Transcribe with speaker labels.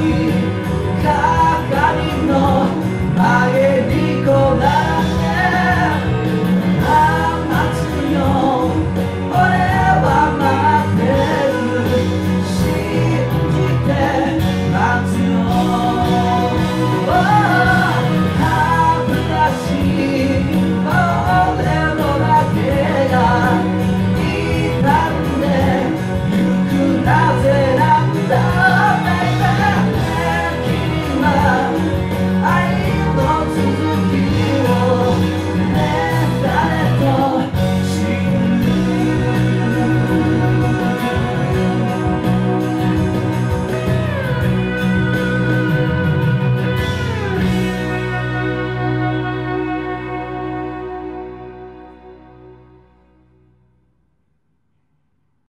Speaker 1: you.